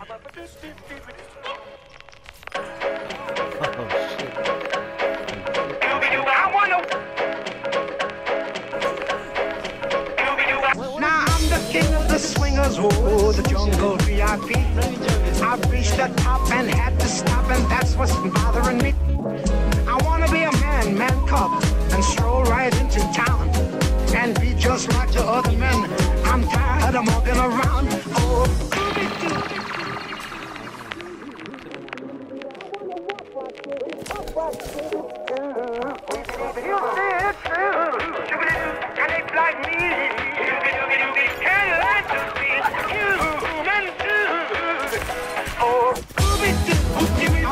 oh, shit! Now I'm the king the swingers, whoa, the jungle VIP. I've reached the top and had to stop, and that's what's bothering me. I wanna be a man, man cub, and stroll right into town and be just like the other men. I'm tired of walking around. Oh, I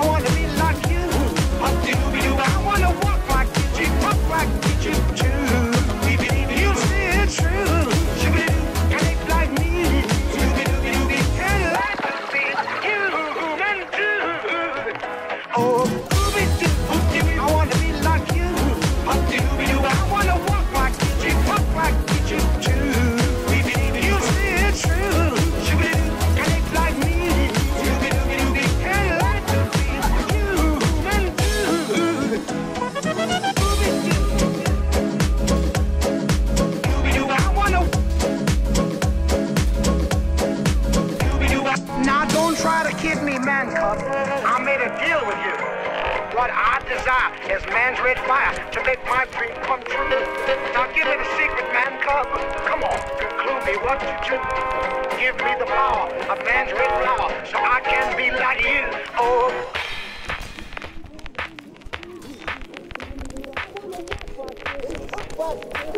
wanna be like you. I wanna walk like you, talk like you try to kid me, man cub. I made a deal with you. What I desire is man's red fire to make my dream come true. Now give me the secret, man cub. Come on, conclude me what you do. Give me the power of man's red flower so I can be like you. Oh. You